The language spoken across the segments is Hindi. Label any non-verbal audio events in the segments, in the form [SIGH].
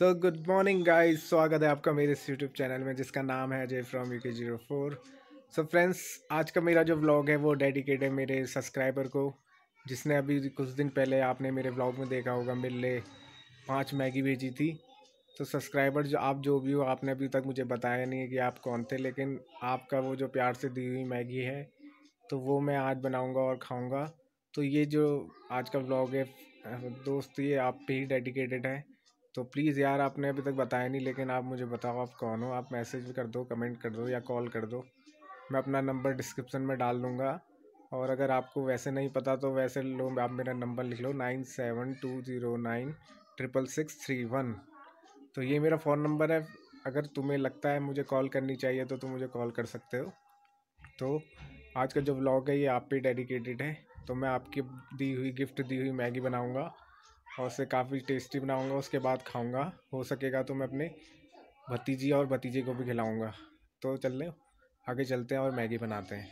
सो गुड मॉर्निंग गाइस स्वागत है आपका मेरे इस यूट्यूब चैनल में, जिसका नाम है Ajay from U K zero four so friends आज का मेरा जो व्लॉग है, वो डेडिकेट है मेरे सब्सक्राइबर को, जिसने अभी कुछ दिन पहले आपने मेरे व्लॉग में देखा होगा मेरे पाँच मैगी भेजी थी। तो सब्सक्राइबर जो, आप जो भी हो, आपने अभी तक मुझे बताया नहीं है कि आप कौन थे, लेकिन आपका वो जो प्यार से दी हुई मैगी है तो वो मैं आज बनाऊँगा और खाऊँगा। तो ये जो आज का व्लॉग है दोस्त, ये आप पे ही डेडिकेटेड है। तो प्लीज़ यार, आपने अभी तक बताया नहीं, लेकिन आप मुझे बताओ, आप कौन हो? आप मैसेज कर दो, कमेंट कर दो या कॉल कर दो। मैं अपना नंबर डिस्क्रिप्शन में डाल दूँगा। और अगर आपको वैसे नहीं पता तो वैसे लो, आप मेरा नंबर लिख लो, nine seven two zero nine triple six three one. तो ये मेरा फ़ोन नंबर है। अगर तुम्हें लगता है मुझे कॉल करनी चाहिए तो तुम मुझे कॉल कर सकते हो। तो आज का जो ब्लॉग है, ये आप पे डेडिकेटेड है। तो मैं आपकी दी हुई गिफ्ट, दी हुई मैगी बनाऊँगा। और उसे काफ़ी टेस्टी बनाऊँगा, उसके बाद खाऊँगा। हो सकेगा तो मैं अपने भतीजी और भतीजे को भी खिलाऊँगा। तो चल रहे आगे चलते हैं और मैगी बनाते हैं।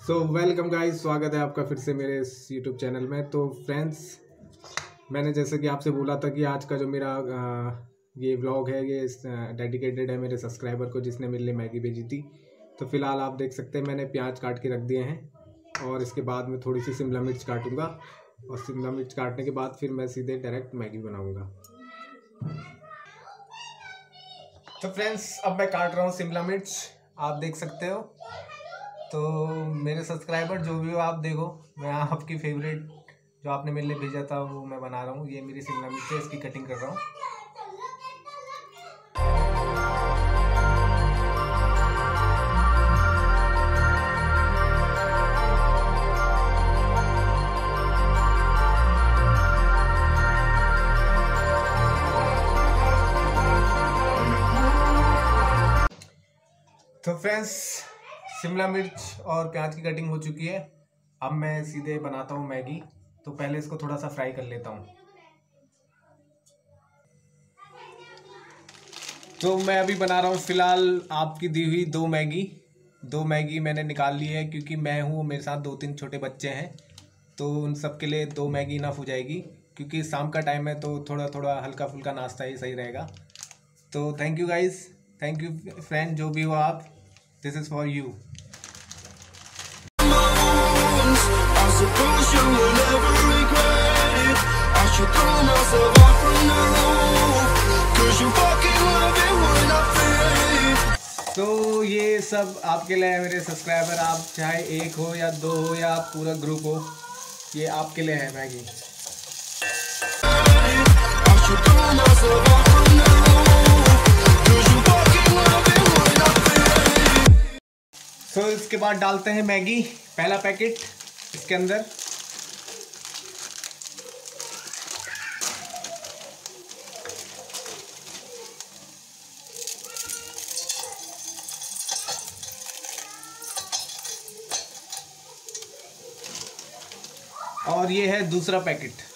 सो वेलकम गाइस स्वागत है आपका फिर से मेरे इस यूट्यूब चैनल में। तो फ्रेंड्स मैंने जैसे कि आपसे बोला था कि आज का जो मेरा ये व्लॉग है, ये डेडिकेटेड है मेरे सब्सक्राइबर को जिसने मेरे लिए मैगी भेजी थी। तो फ़िलहाल आप देख सकते हैं मैंने प्याज काट के रख दिए हैं और इसके बाद में थोड़ी सी शिमला मिर्च काटूँगा। और शिमला मिर्च काटने के बाद फिर मैं सीधे डायरेक्ट मैगी बनाऊँगा। तो फ्रेंड्स अब मैं काट रहा हूँ शिमला मिर्च। आप देख सकते हो। तो मेरे सब्सक्राइबर जो भी हो, आप देखो। मैं आपकी फेवरेट जो आपने मेरे लिए भेजा था, वो मैं बना रहा हूँ। ये मेरी शिमला मिर्च है, इसकी कटिंग कर रहा हूँ। फ्रेंड्स शिमला मिर्च और प्याज की कटिंग हो चुकी है। अब मैं सीधे बनाता हूँ मैगी। तो पहले इसको थोड़ा सा फ्राई कर लेता हूँ। तो मैं अभी बना रहा हूँ फ़िलहाल आपकी दी हुई दो मैगी। दो मैगी मैंने निकाल ली है क्योंकि मैं हूँ, मेरे साथ दो तीन छोटे बच्चे हैं। तो उन सब के लिए दो मैगी इनफ हो जाएगी। क्योंकि शाम का टाइम है तो थोड़ा थोड़ा हल्का फुल्का नाश्ता ही सही रहेगा। तो thank you guys thank you friend जो भी हो आप। दिस इज़ फॉर यू तो ये सब आपके लिए है मेरे सब्सक्राइबर आप चाहे एक हो या दो हो या पूरा ग्रुप हो, ये आपके लिए है मैगी सो इसके बाद डालते हैं मैगी, पहला पैकेट इसके अंदर। और ये है दूसरा पैकेट।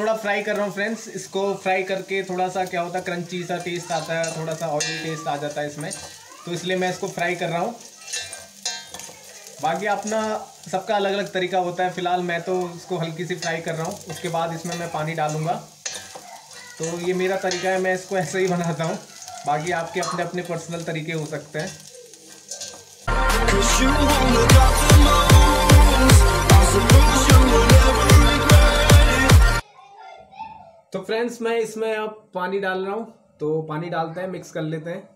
थोड़ा फ्राई कर रहा हूँ फ्रेंड्स इसको फ्राई करके थोड़ा सा क्या होता है क्रंची सा टेस्ट आता है, थोड़ा सा ऑयली टेस्ट आ जाता है इसमें. तो इसलिए मैं इसको फ्राई कर रहा हूँ. बाकी अपना सबका अलग अलग तरीका होता है. फ़िलहाल मैं तो इसको हल्की सी फ्राई कर रहा हूँ. उसके बाद इसमें मैं पानी डालूँगा. तो ये मेरा तरीका है, मैं इसको ऐसे ही बनाता हूँ. बाकी आपके अपने अपने पर्सनल तरीके हो सकते हैं. फ्रेंड्स, मैं इसमें अब पानी डाल रहा हूँ तो पानी डालते हैं, मिक्स कर लेते हैं।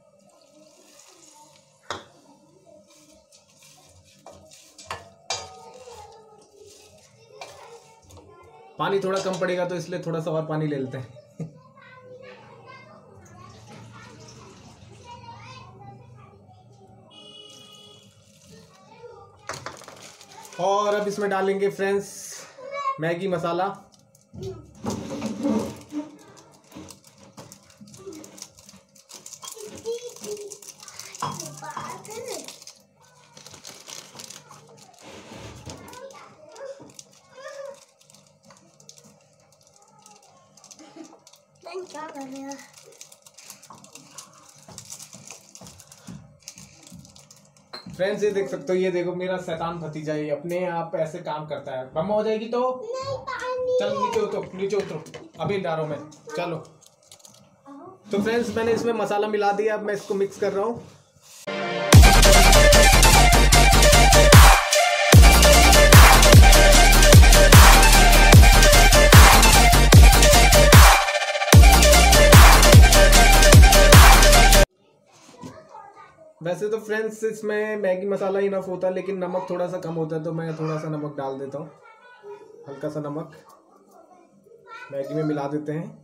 पानी थोड़ा कम पड़ेगा तो इसलिए थोड़ा सा और पानी ले लेते हैं। और अब इसमें डालेंगे, फ्रेंड्स, मैगी मसाला। फ्रेंड्स ये देख सकते हो ये देखो मेरा शैतान भतीजा ये अपने आप ऐसे काम करता है। बम हो जाएगी तो? चल नीचे उतरो नीचे उतरो अभी डारो मैं। चलो। तो फ्रेंड्स मैंने इसमें मसाला मिला दिया अब मैं इसको मिक्स कर रहा हूँ। वैसे तो फ्रेंड्स इसमें मैगी मसाला ही इनफ होता है लेकिन नमक थोड़ा सा कम होता है तो मैं थोड़ा सा नमक डाल देता हूँ। हल्का सा नमक। मैगी में मिला देते हैं।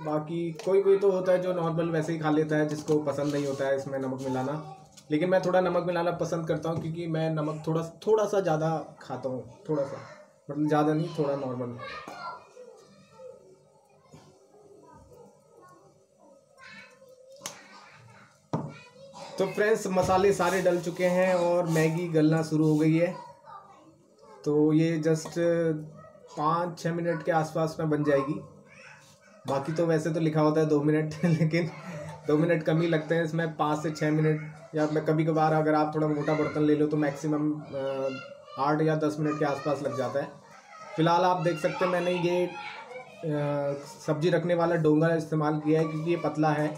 बाकी कोई कोई तो होता है जो नॉर्मल वैसे ही खा लेता है, जिसको पसंद नहीं होता है, इसमें नमक मिलाना। लेकिन मैं थोड़ा नमक मिलाना पसंद करता हूँ, क्योंकि मैं नमक थोड़ा थोड़ा सा ज़्यादा खाता हूँ थोड़ा सा मतलब ज़्यादा नहीं, थोड़ा नॉर्मल तो फ्रेंड्स मसाले सारे डल चुके हैं और मैगी गलना शुरू हो गई है। तो ये जस्ट पाँच छः मिनट के आसपास में बन जाएगी। बाकी तो वैसे तो लिखा होता है दो मिनट [LAUGHS] लेकिन दो मिनट कम ही लगते हैं इसमें पाँच से छः मिनट या मैं कभी कभार अगर आप थोड़ा मोटा बर्तन ले लो तो मैक्सिमम आठ या दस मिनट के आसपास लग जाता है। फ़िलहाल आप देख सकते हैं मैंने ये सब्ज़ी रखने वाला डोंगा इस्तेमाल किया है क्योंकि ये पतला है।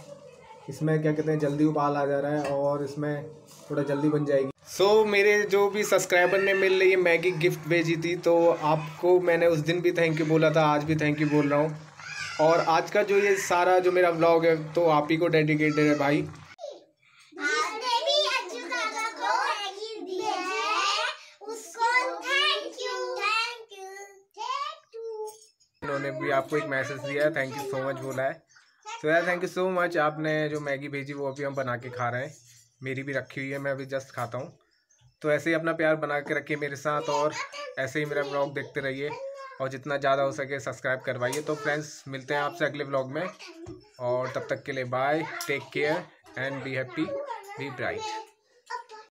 इसमें क्या कहते हैं जल्दी उबाल आ जा रहा है और इसमें थोड़ा जल्दी बन जाएगी। सो so, मेरे जो भी सब्सक्राइबर ने मिल रही मैगी गिफ्ट भेजी थी तो आपको मैंने उस दिन भी थैंक यू बोला था आज भी थैंक यू बोल रहा हूँ। और आज का जो ये सारा जो मेरा ब्लॉग है तो आप ही को डेडिकेटेड है भाई। उन्होंने भी आपको एक मैसेज दिया है थैंक यू सो मच बोला है। तो यार थैंक यू सो मच आपने जो मैगी भेजी वो अभी हम बना के खा रहे हैं। मेरी भी रखी हुई है मैं अभी जस्ट खाता हूँ। तो ऐसे ही अपना प्यार बना के रखिए मेरे साथ और ऐसे ही मेरा ब्लॉग देखते रहिए। और जितना ज़्यादा हो सके सब्सक्राइब करवाइए। तो फ्रेंड्स, मिलते हैं आपसे अगले ब्लॉग में। और तब तक के लिए bye take care and be happy be bright